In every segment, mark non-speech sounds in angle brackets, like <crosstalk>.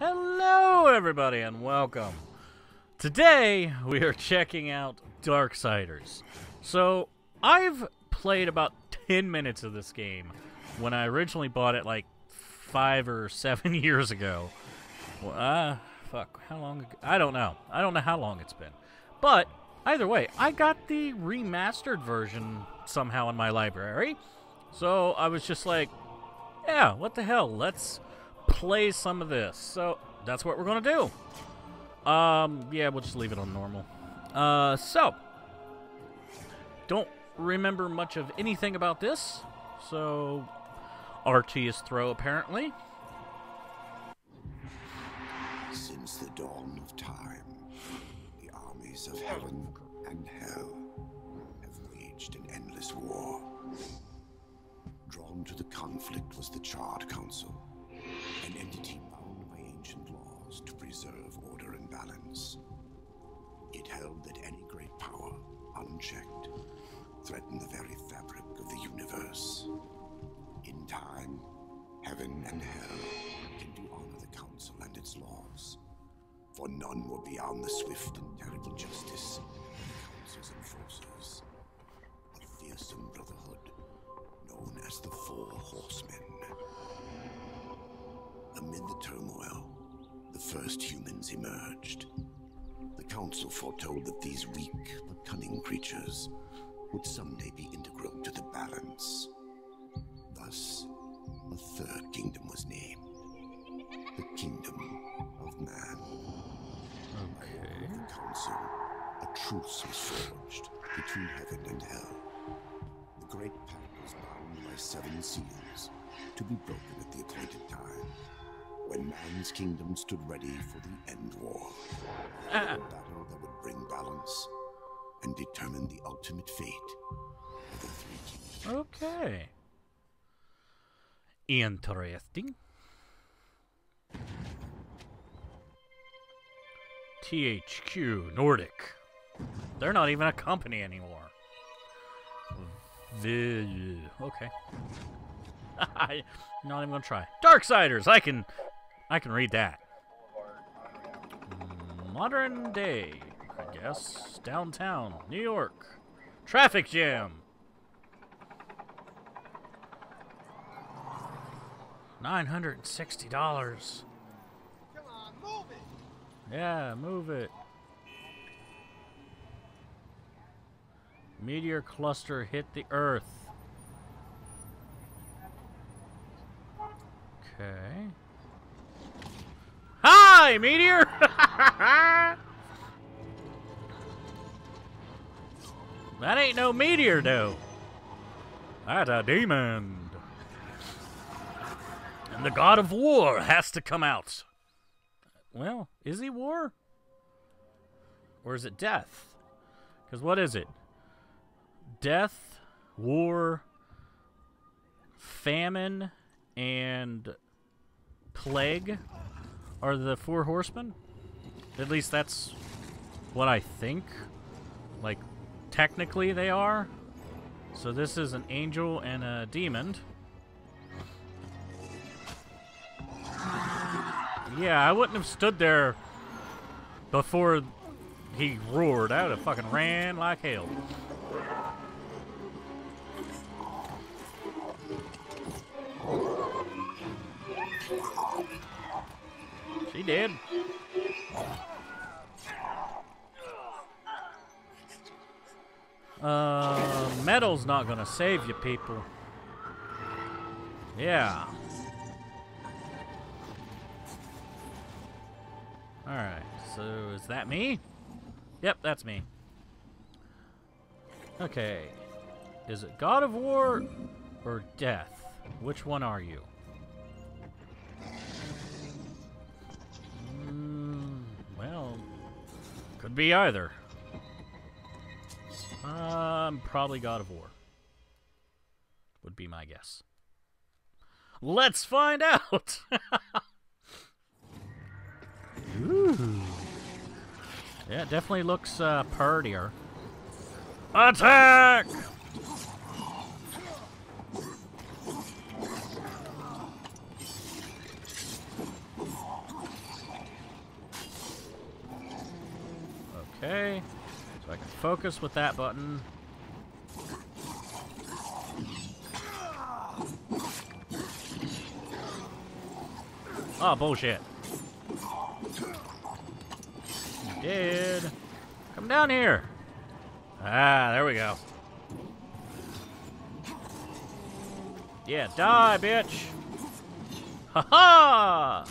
Hello, everybody, and welcome. Today, we are checking out Darksiders. So, I've played about 10 minutes of this game when I originally bought it like five or seven <laughs> years ago. Well, uh, fuck, how long ago? I don't know. I don't know how long it's been. But, either way, I got the remastered version somehow in my library. So, I was just like, yeah, what the hell? Let's play some of this. So that's what we're gonna do. Um, yeah, we'll just leave it on normal. Uh, so don't remember much of anything about this. So Arteus throw apparently. Since the dawn of time, the armies of heaven and hell have waged an endless war. Drawn to the conflict was the Charred Council, an entity bound by ancient laws to preserve order and balance. It held that any great power, unchecked, threatened the very fabric of the universe. In time, heaven and hell came to honor the council and its laws, for none were beyond the swift and terrible justice of the council's enforcers. A fearsome brotherhood known as the Four Horsemen. Amid the turmoil, the first humans emerged. The council foretold that these weak but cunning creatures would someday be integral to the balance. Thus, a third kingdom was named the Kingdom of Man. Okay. The council, a truce was forged between heaven and hell. The great pact was bound by seven seals to be broken at the appointed time, when man's kingdom stood ready for the end war. Ah. A battle that would bring balance and determine the ultimate fate of the three kingdoms. Okay. Interesting. THQ Nordic. They're not even a company anymore. Okay. <laughs> I'm not even gonna try. Darksiders. I can, I can read that. Modern day, I guess. Downtown, New York. Traffic jam. Nine hundred and sixty dollars. Come on, move! Yeah, move it. Meteor cluster hit the Earth. Okay. Hi, meteor! <laughs> that ain't no meteor, though. That's a demon. And the god of war has to come out. Well, is he war? Or is it death? Because what is it? Death, war, famine, and plague are the four horsemen? At least that's what I think. Like, technically they are. So this is an angel and a demon. Yeah, I wouldn't have stood there before he roared. I would have fucking ran like hell. She did. Uh, metal's not gonna save you, people. Yeah. Alright, so is that me? Yep, that's me. Okay. Is it God of War or Death? Which one are you? Could be either. I'm probably God of War. Would be my guess. Let's find out! Ooh. <laughs> Yeah, it definitely looks uh, purtier. Attack! Okay. So I can focus with that button. Oh, bullshit. You did. Come down here. Ah, there we go. Yeah, die, bitch. Ha ha!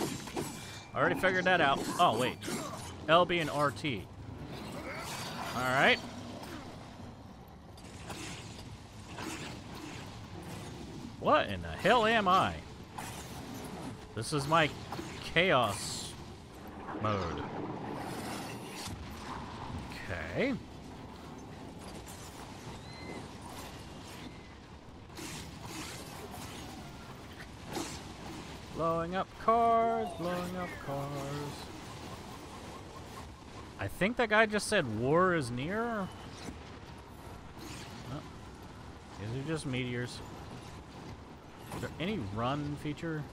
Already figured that out. Oh, wait. LB and RT. Alright. What in the hell am I? This is my chaos mode. Okay. Blowing up cars, blowing up cars. I think that guy just said war is near. Oh. These are just meteors. Is there any run feature?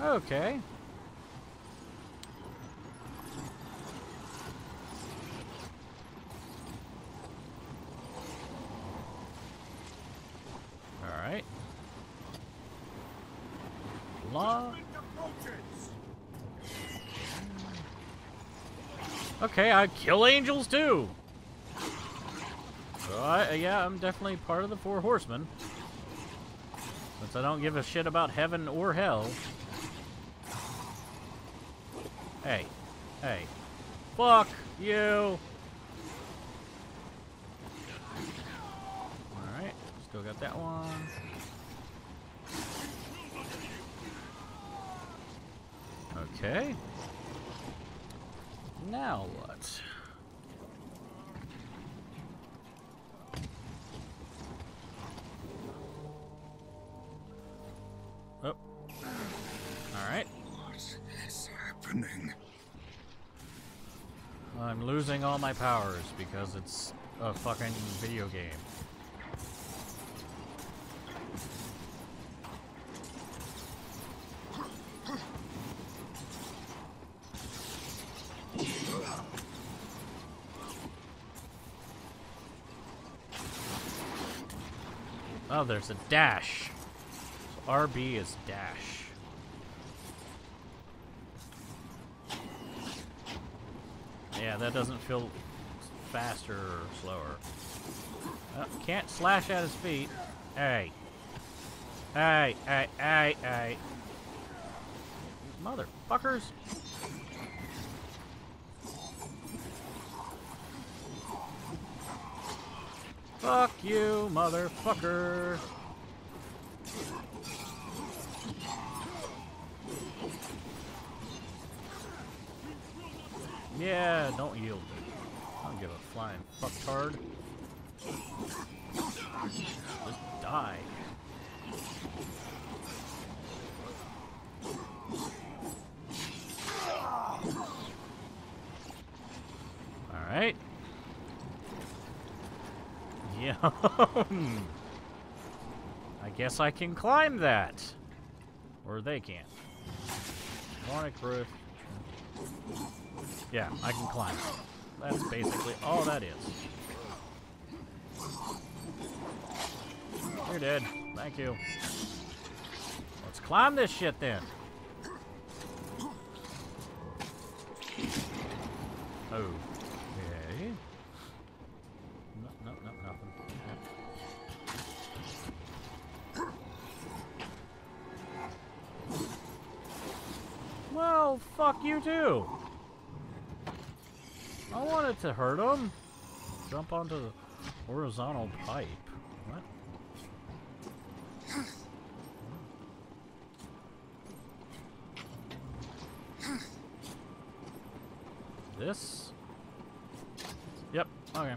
Okay. Alright. Law. I kill angels too. So I, uh, yeah, I'm definitely part of the Four Horsemen. Since I don't give a shit about heaven or hell. Hey. Hey. Fuck you! I'm all my powers because it's a fucking video game. Oh, there's a dash. So RB is dash. Yeah, that doesn't feel faster or slower. Uh, can't slash at his feet. Hey. Hey, hey, hey, hey. Motherfuckers. Fuck you, motherfucker. Yeah, don't yield. I don't give a flying fucktard. Just die. Alright. Yeah. I guess I can climb that. Or they can't. Chronic roof. Yeah, I can climb. That's basically all that is. You're dead. Thank you. Let's climb this shit then. Okay. No, no, no, nothing. Well, fuck you too. I wanted to hurt him. Jump onto the horizontal pipe. What? This? Yep, okay.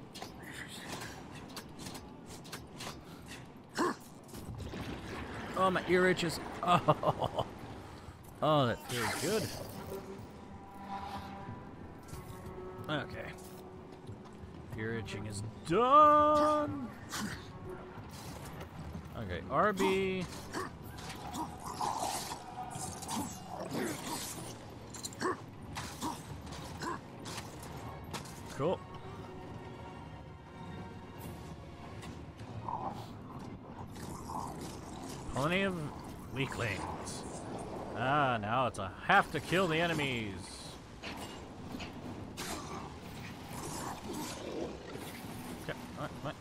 Oh, my ear itches. Oh, <laughs> oh that feels good. Okay. Ear itching is done. Okay, RB. cool. Plenty of weaklings. Ah, now it's a have to kill the enemies. What?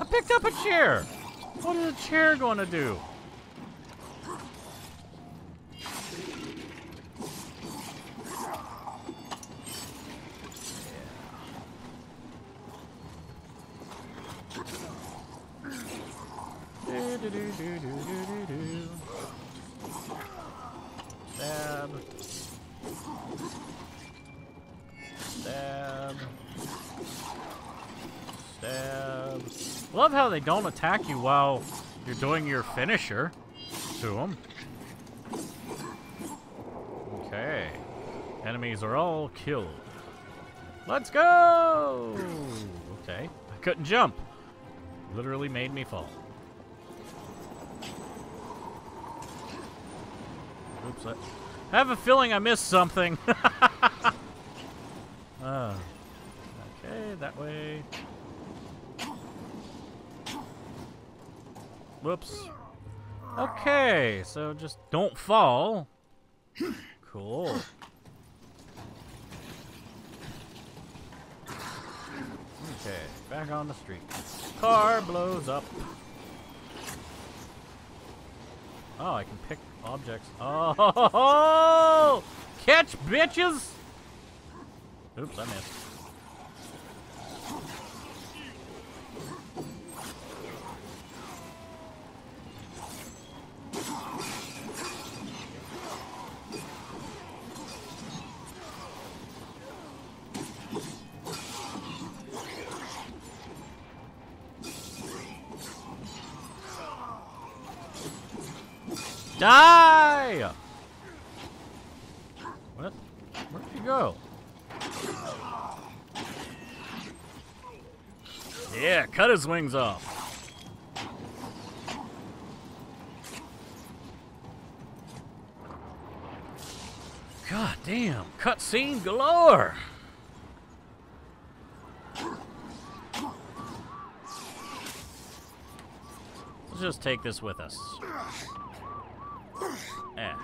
I picked up a chair! What is a chair going to do, do, do, do, how they don't attack you while you're doing your finisher to them. Okay. Enemies are all killed. Let's go! Okay. I couldn't jump. Literally made me fall. Oops. I have a feeling I missed something. uh, <laughs> okay, that way. Whoops. Okay, so just don't fall. Cool. Okay, back on the street. Car blows up. Oh, I can pick objects. Oh, <laughs> catch bitches! Oops, I missed. Die! What? Where'd you go? Yeah, cut his wings off. God damn, cutscene galore! Let's just take this with us. Yeah.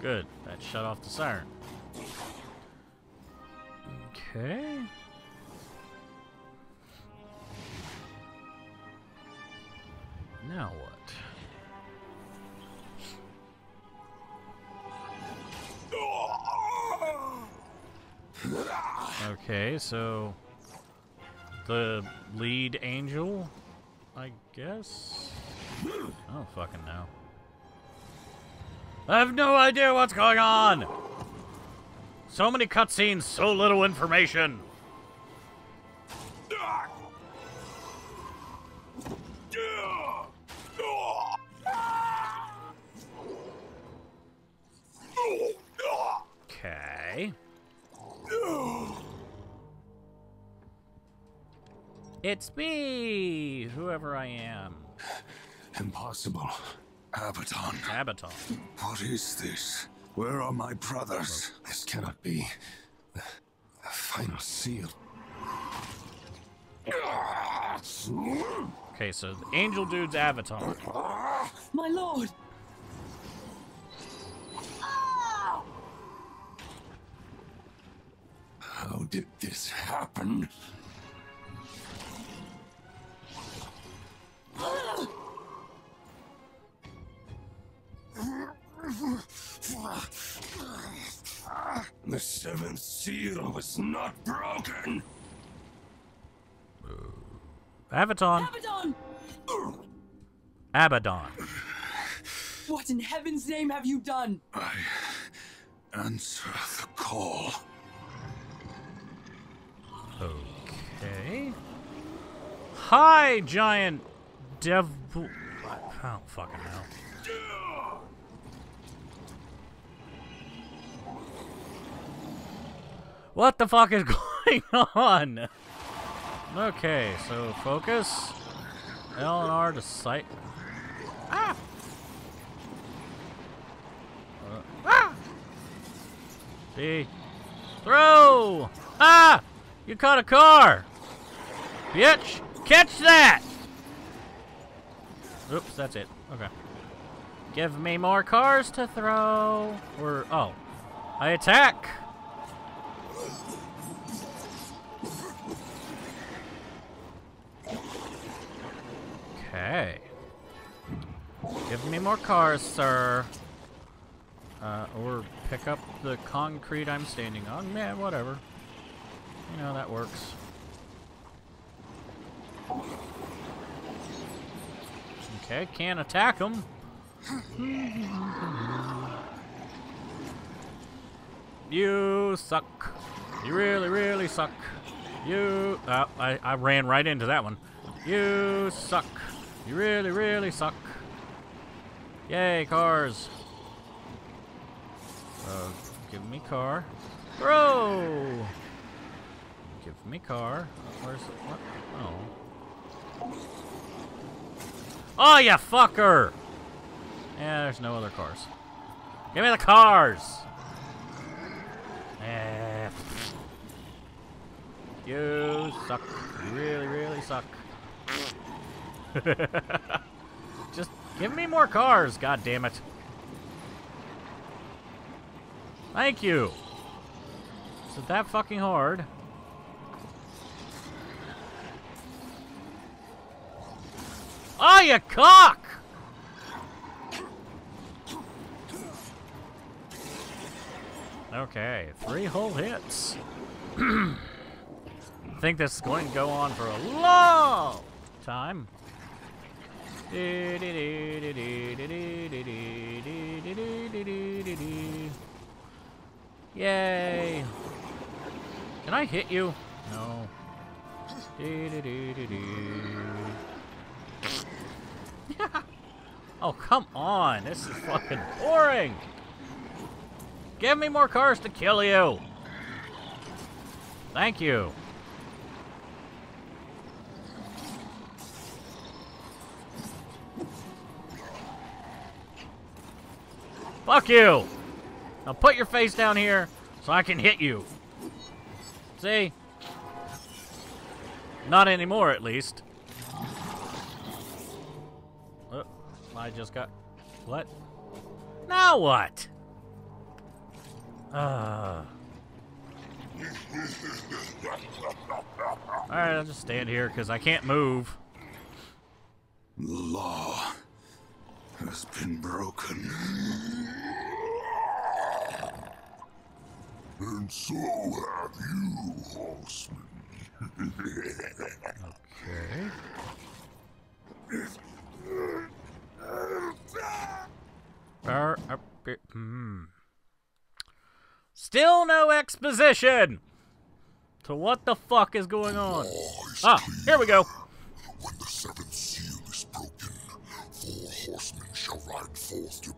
Good. That shut off the siren. Okay. Now what? Okay, so the lead angel, I guess. I don't fucking know. I have no idea what's going on. So many cutscenes, so little information. Okay. It's me, whoever I am. Impossible. Abaddon. Abaton. What is this? Where are my brothers? This cannot be. The, the final seal. Okay, so the angel dude's Avatar. My lord! How did this happen? Ah! The seventh seal was not broken. Avaton. Abaddon! Abaddon. What in heaven's name have you done? I answer the call. Okay. Hi, giant devil. I don't fucking know. What the fuck is <laughs> going on? Okay, so focus. L and R to sight. Ah! Uh, ah! See? Throw! Ah! You caught a car! Bitch! Catch that! Oops, that's it. Okay. Give me more cars to throw. Or, oh. I attack! Okay. Give me more cars, sir. Uh, or pick up the concrete I'm standing on. Yeah, whatever. You know, that works. Okay, can't attack them. you suck. You really, really suck. You... Uh, I, I ran right into that one. You suck. You really, really suck. Yay, cars. Uh, give me car. Throw! Give me car. Where's what? Oh. Oh, you fucker! Yeah, there's no other cars. Give me the cars! Eh. You suck. You really, really suck. <laughs> Just give me more cars, god damn it. Thank you. Is it that fucking hard? Oh, you cock! Okay, three whole hits. <clears throat> I think this is going to go on for a long time. Yay! Can I hit you? No. <laughs> oh, come on. This is fucking boring. Give me more cars to kill you. Thank you. Fuck you! Now put your face down here so I can hit you. See? Not anymore, at least. Oh, I just got... What? Now what? Uh. Alright, I'll just stand here because I can't move. The law has been broken. And so have you, horseman. Okay. Er, er, hmm. Still no exposition to what the fuck is going on. Ah, here we go. When the seventh seal is broken, four horsemen shall ride forth to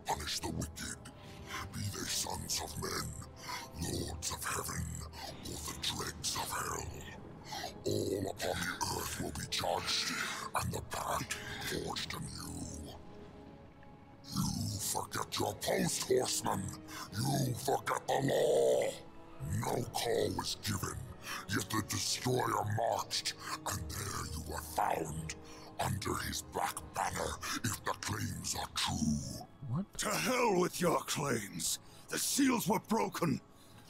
All upon the earth will be judged, and the pact forged anew. You forget your post, horseman. You forget the law. No call was given, yet the destroyer marched, and there you were found, under his black banner, if the claims are true. What? To hell with your claims! The seals were broken!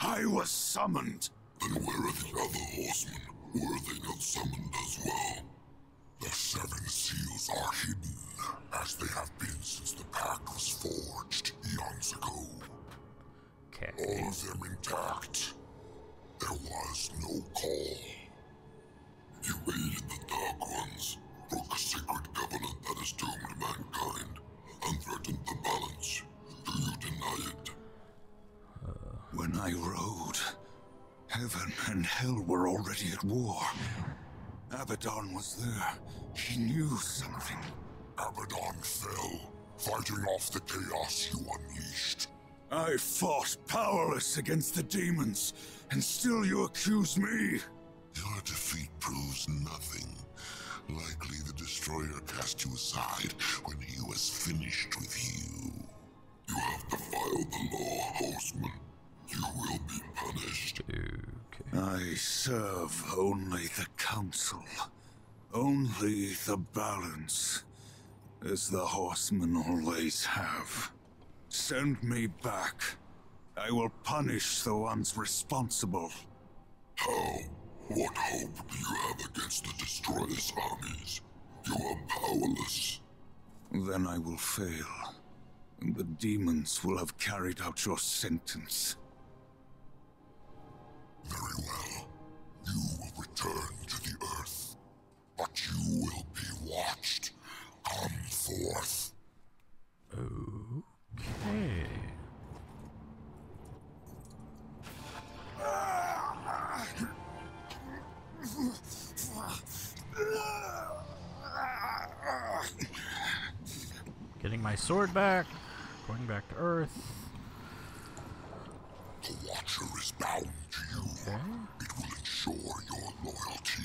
I was summoned! Then where are the other horsemen? Were they not summoned as well? The seven seals are hidden, as they have been since the pact was forged eons ago. Okay. All of them intact. Was there. He knew something. Abaddon fell, fighting off the chaos you unleashed. I fought powerless against the demons, and still you accuse me? Your defeat proves nothing. Likely the Destroyer cast you aside when he was finished with you. You have defiled the law, Horseman. You will be punished. Dude. I serve only the council. Only the balance. As the horsemen always have. Send me back. I will punish the ones responsible. How? What hope do you have against the Destroyer's armies? You are powerless. Then I will fail. And the demons will have carried out your sentence. Sword back. Going back to Earth. The Watcher is bound to you. Okay. It will ensure your loyalty.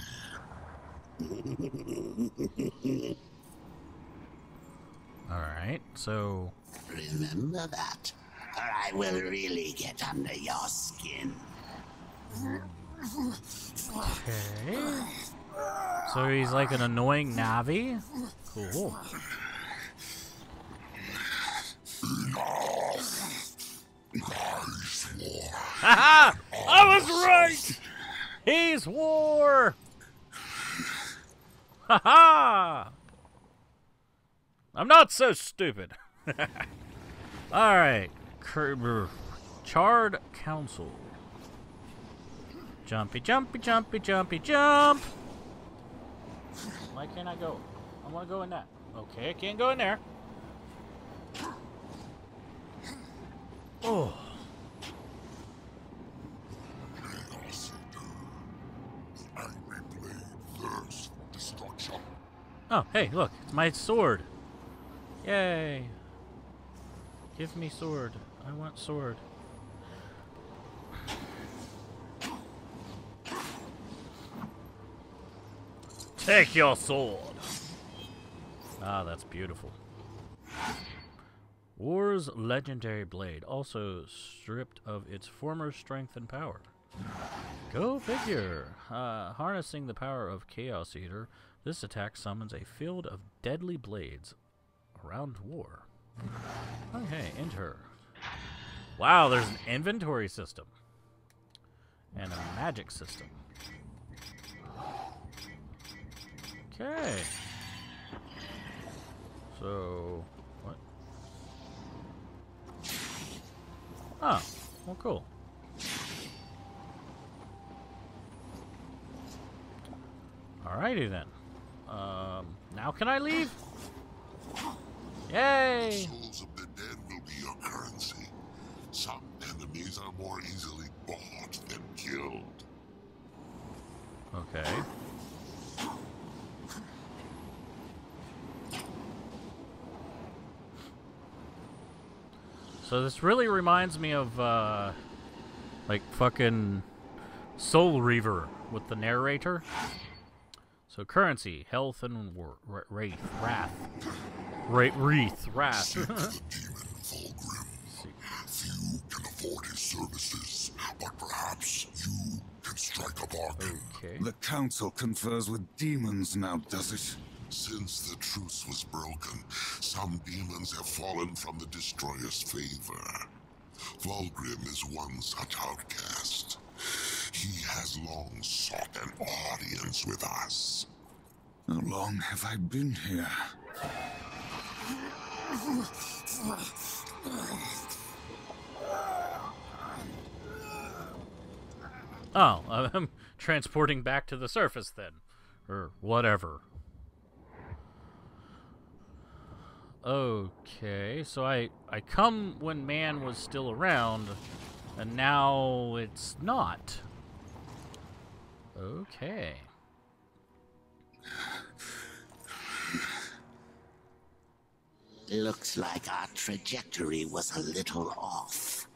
<laughs> Alright, so. Remember that, or I will really get under your skin. Okay. So he's like an annoying Navi? Cool. <laughs> I was right! He's war! Haha! I'm not so stupid. <laughs> Alright. Charred Council. Jumpy, jumpy, jumpy, jumpy, jump! Why can't I go? I want to go in that. Okay, I can't go in there. Oh. Chaos Eater. The angry blade thirsts for destruction. Oh, hey, look, it's my sword. Yay. Give me sword. I want sword. Take your sword. Ah, that's beautiful. War's legendary blade, also stripped of its former strength and power. Go figure. Uh, harnessing the power of Chaos Eater, this attack summons a field of deadly blades around war. Oh, okay, enter. Wow, there's an inventory system and a magic system. Okay. So, what? Oh, well, cool. Alrighty then. Um, now can I leave? Yay! Souls of the dead will be your currency. Some enemies are more easily bought than killed. Okay. So this really reminds me of, uh, like fucking Soul Reaver with the narrator. So currency, health, and war, ra- wraith, wrath, Ra- wreath, wrath. Seek the <laughs> demon Vulgrim. Few can afford his services, but perhaps you can strike a bargain. okay. The council confers with demons now, does it? Since the truce was broken, some demons have fallen from the Destroyer's favor. Vulgrim is one such outcast. He has long sought an audience with us. How long have I been here? Oh, <laughs> I'm transporting back to the surface then. Or whatever. Okay, so I I come when man was still around, and now it's not. Okay. Looks like our trajectory was a little off.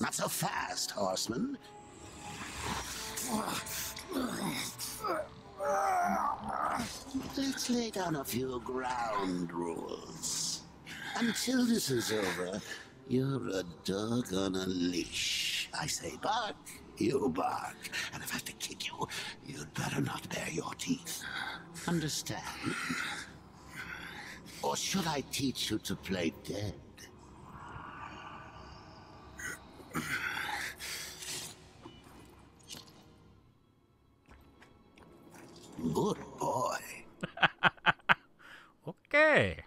Not so fast, horseman. Let's lay down a few ground rules. Until this is over, you're a dog on a leash. I say bark, you bark. And if I have to kick you, you'd better not bare your teeth. Understand? Or should I teach you to play dead? Good boy. <laughs> Okay.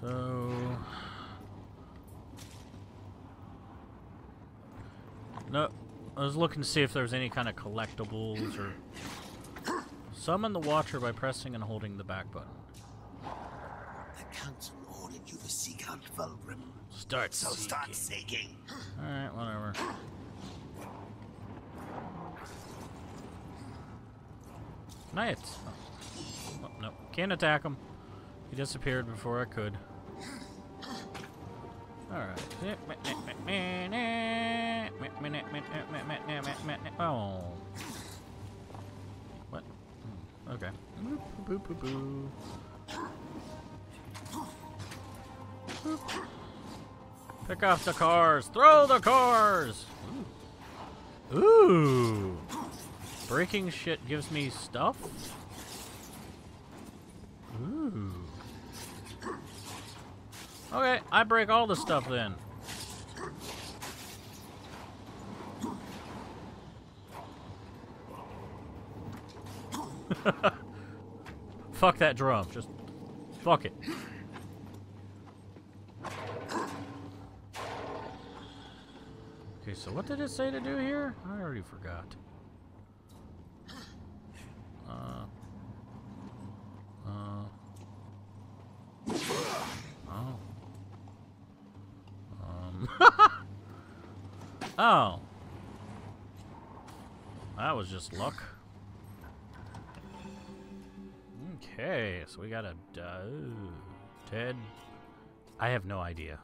So. No, I was looking to see if there was any kind of collectibles or. Summon the Watcher by pressing and holding the back button. The council ordered you to seek out Vulgrim. Start So start seeking. Alright, whatever. Knight. Oh. oh, no. Can't attack him. He disappeared before I could. Alright. Oh. What? Okay. Pick off the cars. Throw the cars. Ooh. Breaking shit gives me stuff. Ooh. Okay, I break all the stuff then. <laughs> fuck that drum. Just fuck it. Okay, so what did it say to do here? I already forgot. Uh. Uh. Oh. Um. Oh. That was just luck. Okay, so we got a uh, Ted. I have no idea.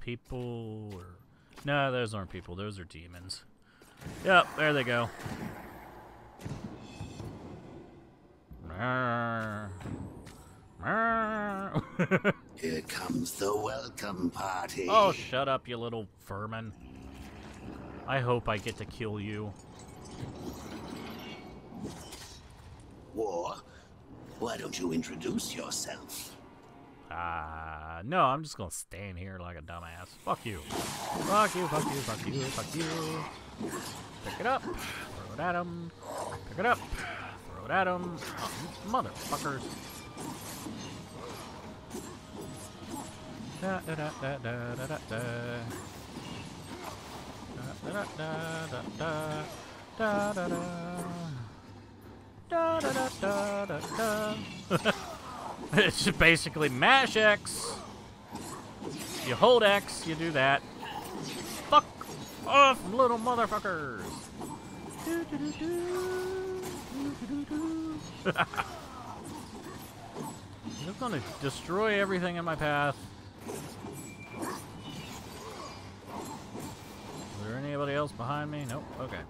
People or no, those aren't people. Those are demons. Yep, there they go. <laughs> Here comes the welcome party. oh, shut up, you little vermin. I hope I get to kill you. War, why don't you introduce yourself? Ah, no, I'm just gonna stand here like a dumbass. Fuck you. Fuck you, fuck you, fuck you, fuck you. Pick it up. Throw it at him. Pick it up. Throw it at him. Oh, motherfuckers. Da da da da da da da It's basically mash X. You hold X, you do that. Fuck off, little motherfuckers. Just gonna destroy everything in my path. Is there anybody else behind me? Nope. Okay.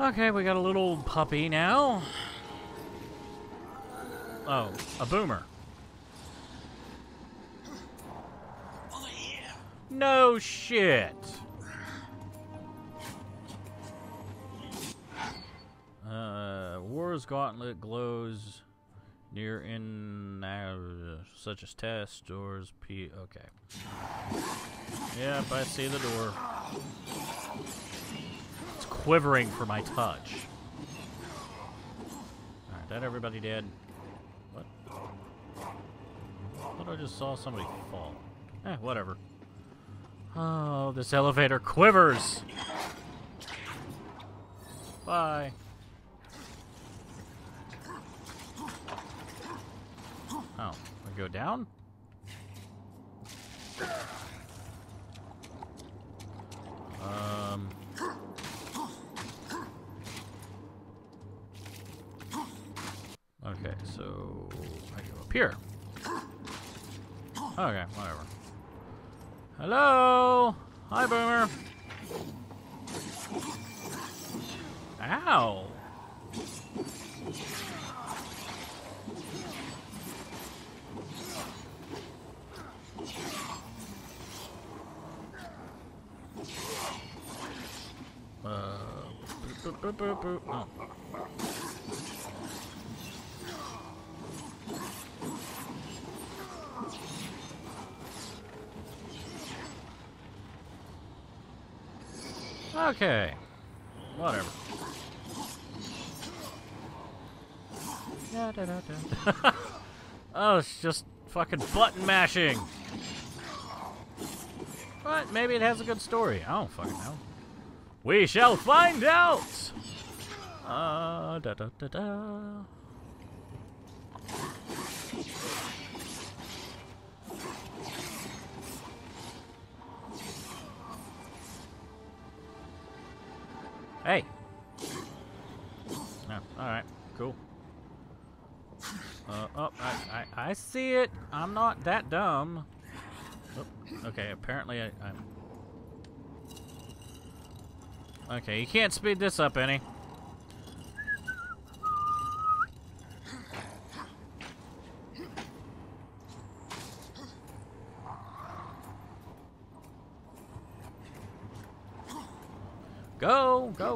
Okay, we got a little puppy now. Oh, a boomer. No shit. Uh, War's Gauntlet glows near in uh, such as test doors. P. Okay. Yep, I see the door. It's quivering for my touch. Alright, that everybody did. What? I thought I just saw somebody fall. Eh, whatever. Oh, this elevator quivers! Bye. Oh, I go down? Um. Okay, so I go up here. Okay, whatever. Hello? Hi, Boomer. Ow. Boop, boop. Oh. Okay. Whatever. Da, da, da. oh, it's just fucking button mashing. But maybe it has a good story. I don't fucking know. We shall find out. Uh, da da da da. Hey. No, all right, cool. Uh, oh, I, I, I see it. I'm not that dumb. Oh, okay, apparently I, I'm... Okay, you can't speed this up any.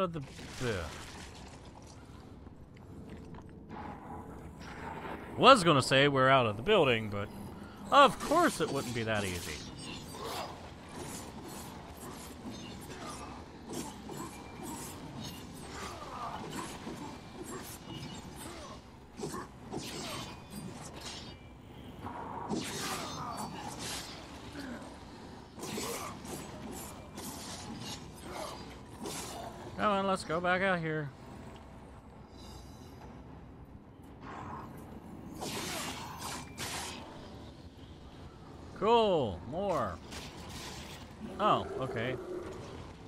out of the... the was gonna say we're out of the building, but of course it wouldn't be that easy. Let's go back out here. Cool, more. Oh, okay.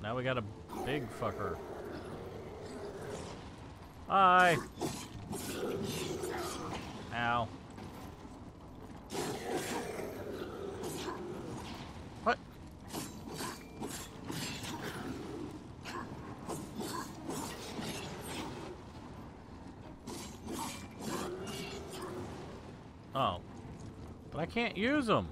Now we got a big fucker. Hi. Ow. What? Oh. But I can't use them.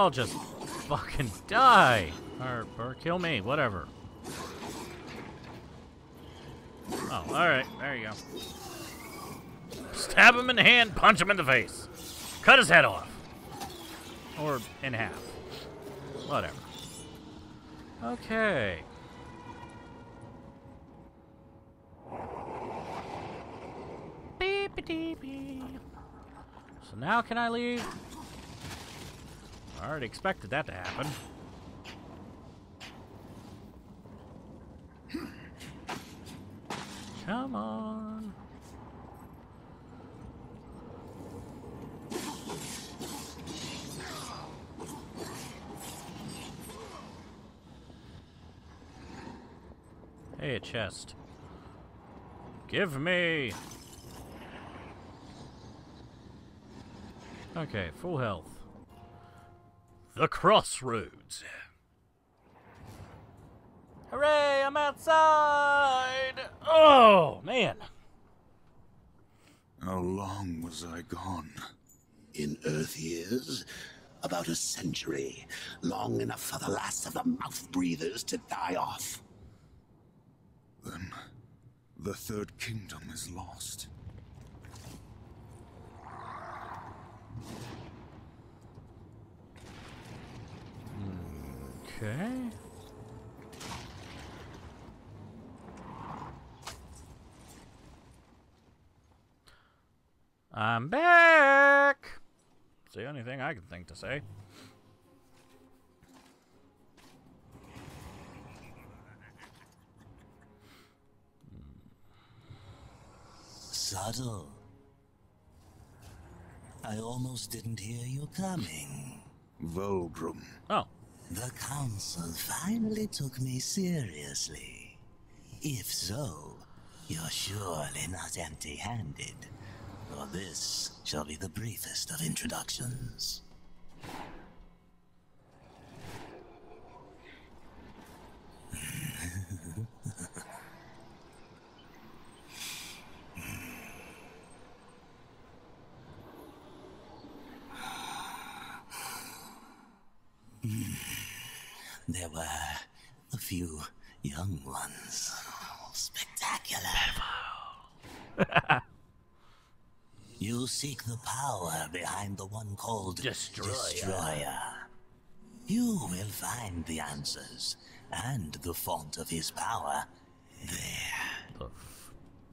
I'll just fucking die. Or, or kill me, whatever. Oh, alright, there you go. Stab him in the hand, punch him in the face. Cut his head off. Or in half. Whatever. Okay. So now can I leave? Already expected that to happen. Come on. Hey, a chest. Give me. Okay, full health. The crossroads. Hooray, I'm outside! Oh, man. How long was I gone? In Earth years? About a century. Long enough for the last of the mouth breathers to die off. Then, the Third Kingdom is lost. Okay. I'm back. It's the only thing I can think to say. Subtle. I almost didn't hear you coming. Vulgrim. Oh, The Council finally took me seriously. If so, you're surely not empty handed. For this shall be the briefest of introductions. There were a few young ones. Spectacular. <laughs> you seek the power behind the one called Destroyer. Destroyer. You will find the answers and the font of his power there.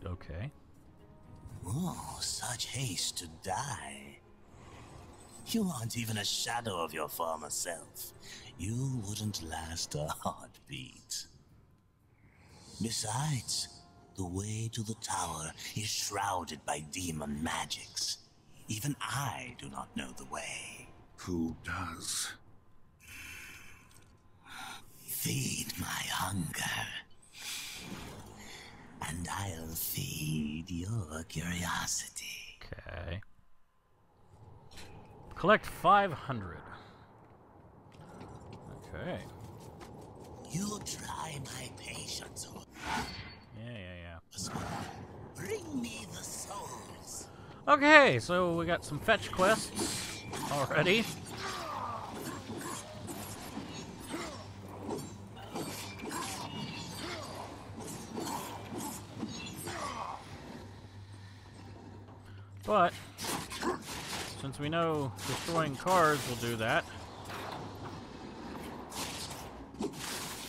okay. Oh, such haste to die. You aren't even a shadow of your former self. You wouldn't last a heartbeat. Besides, the way to the tower is shrouded by demon magics. Even I do not know the way. Who does? Feed my hunger. And I'll feed your curiosity. Okay. Collect 500. Okay. You try my patience. Yeah, yeah, Bring me the souls. yeah. Okay, so we got some fetch quests already. But since we know destroying cars will do that,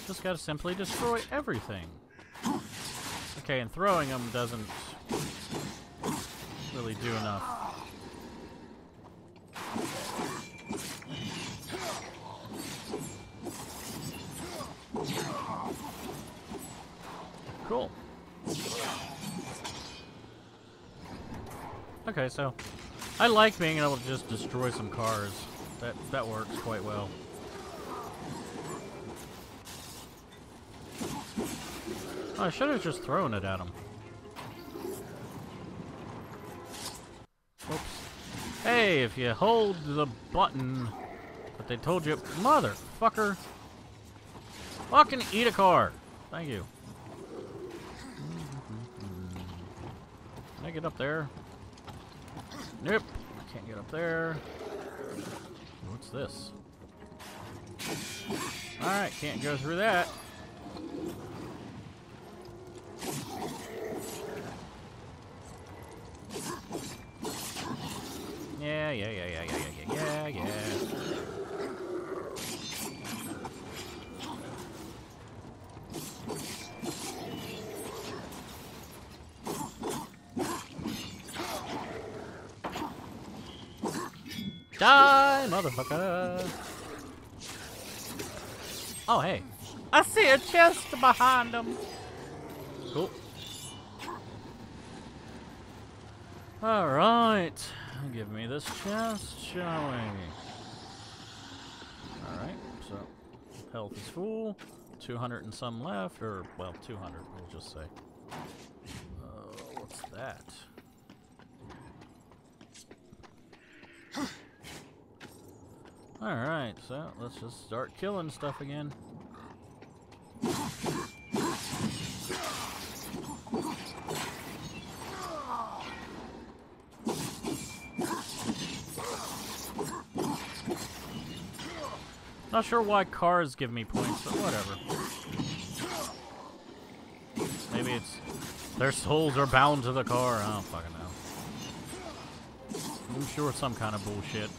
just gotta simply destroy everything. Okay, and throwing them doesn't really do enough. Cool. Okay, so I like being able to just destroy some cars. That that works quite well. Oh, I should have just thrown it at him. Oops. Hey, if you hold the button but they told you, motherfucker, fucking eat a car. Thank you. <laughs> Can I get up there? Nope. I can't get up there. What's this? Alright, can't go through that. Yeah, yeah, yeah, yeah, yeah, yeah, yeah, yeah. Die, motherfucker! Oh, hey. I see a chest behind him. Cool. Alright. Give me this chest, shall we? Alright, so health is full. 200 and some left, or, well, 200, we'll just say. Uh, what's that? Alright, so let's just start killing stuff again. Not sure why cars give me points, but whatever. Maybe it's their souls are bound to the car. I don't fucking know. I'm sure some kind of bullshit.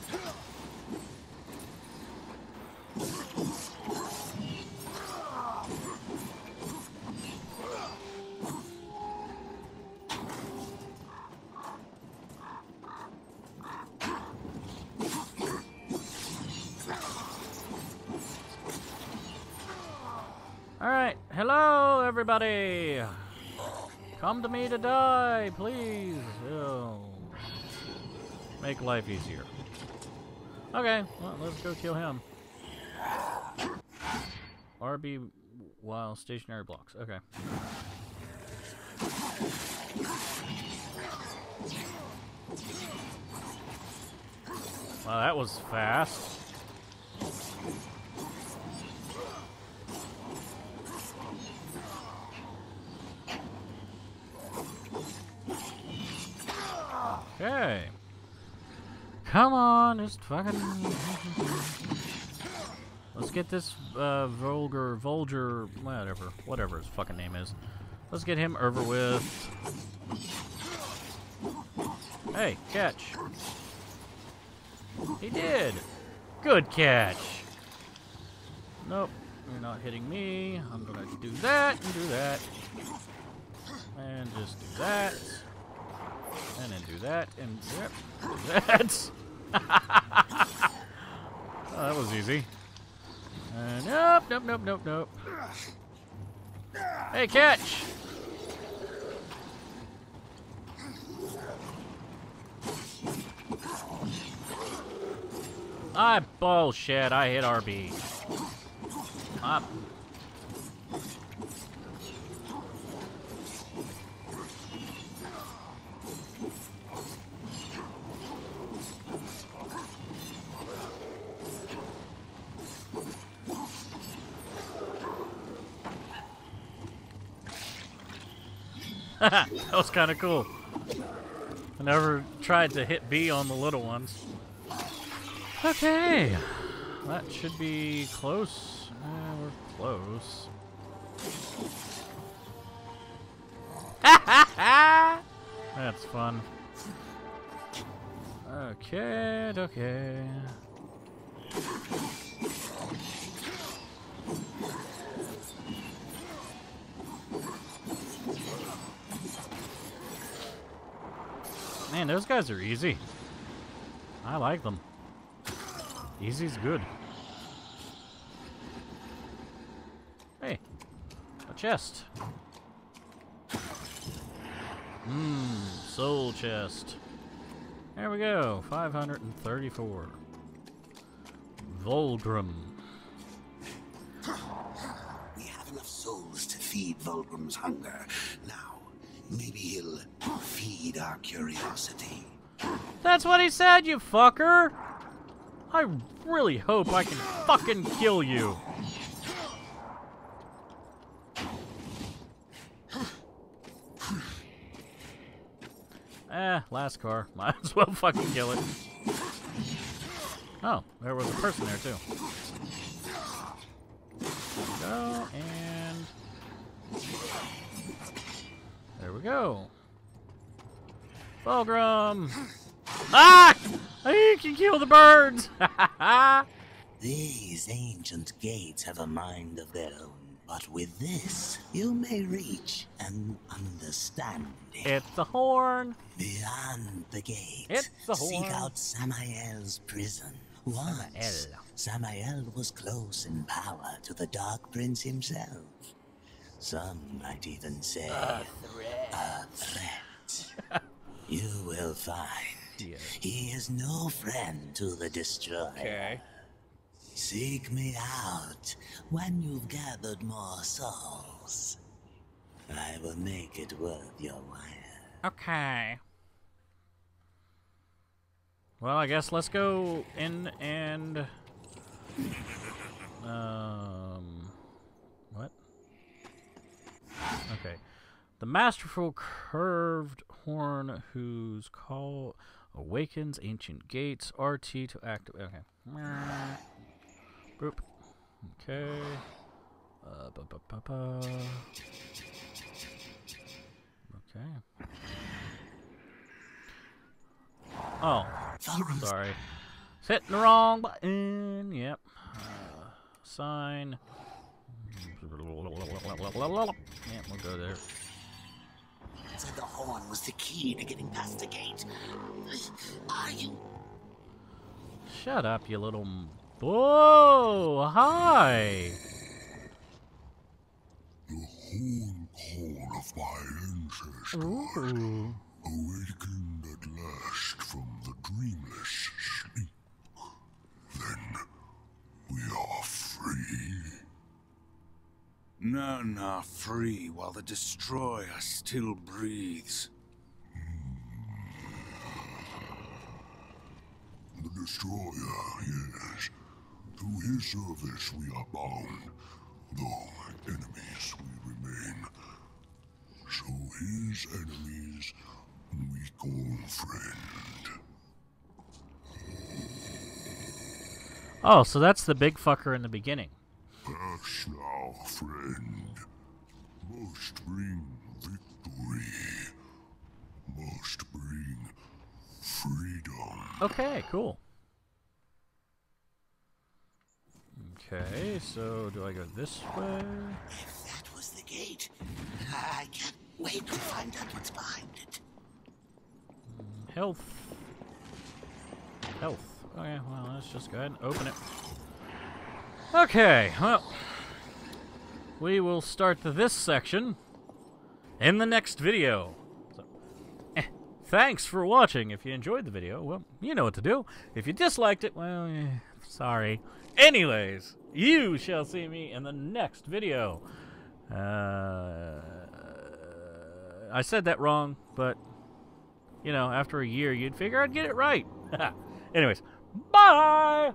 Hello, everybody! Come to me to die, please! Make life easier. Okay, well, let's go kill him. RB while stationary blocks. Okay. Wow, that was fast. Okay. Come on, just fucking. Let's get this uh, vulgar, vulgar, whatever, whatever his fucking name is. Let's get him over with. Hey, catch. He did. Good catch. Nope, you're not hitting me. I'm gonna do that and do that. And just do that. And then do that and yep, do that. <laughs> oh, <laughs> that was easy. Uh, nope, nope, nope, nope, nope. Hey, catch! Ah, bullshit. I hit RB. Up. <laughs> that was kind of cool. I never tried to hit B on the little ones. Okay. That should be close. Eh, we're close. <laughs> That's fun. Okay, okay. Man, those guys are easy. I like them. Easy's good. Hey, a chest. Mmm, soul chest. There we go, 534. Vulgrim. We have enough souls to feed Vulgrim's hunger. Now, maybe he'll feed our curiosity. That's what he said, you fucker! I really hope I can fucking kill you. Eh, last car. <laughs> Might as well fucking kill it. Oh, there was a person there too. There we go, and there we go. Vulgrim! Ah! You can kill the birds! <laughs> These ancient gates have a mind of their own. But with this, you may reach an understanding. it's the horn! Beyond the gate, It's the horn. seek out Samael's prison. Once, Samael. Samael was close in power to the Dark Prince himself. Some might even say a threat. a threat. <laughs> you will find Yeah. he is no friend to the Destroyer. Okay. Seek me out when you've gathered more souls. I will make it worth your while. Okay. Well, I guess let's go in and um what? Okay. The masterful curved horn whose call awakens ancient gates RT to activate. Okay. Boop. Okay. Uh, ba, ba, ba. Okay. Oh, sorry. Hit the wrong button. Yep. Uh, sign. Yep, we'll go there. Said the horn was the key to getting past the gate. Are you? Shut up, you little. m- Whoa! Hi! You horn call of my ancestors, Ooh. awakened at last from the dreamless sleep. Then we are free. No, are free while the destroyer still breathes. The destroyer, yes. To his service we are bound, though enemies we remain. So his enemies we call friend. Oh, so that's the big fucker in the beginning. Pass now, friend. Must bring victory. Must bring freedom. Okay, cool. Okay, so do I go this way? If that was the gate, I can't wait to find out what's behind it. Health. Health. Okay, well, let's just go ahead and open it. Okay, well, we will start this section in the next video. So, eh, thanks for watching. If you enjoyed the video, well, you know what to do. If you disliked it, well, eh, sorry. Anyways, you shall see me in the next video. Uh, I said that wrong, but you know, after a year, you'd figure I'd get it right. <laughs> Anyways, bye!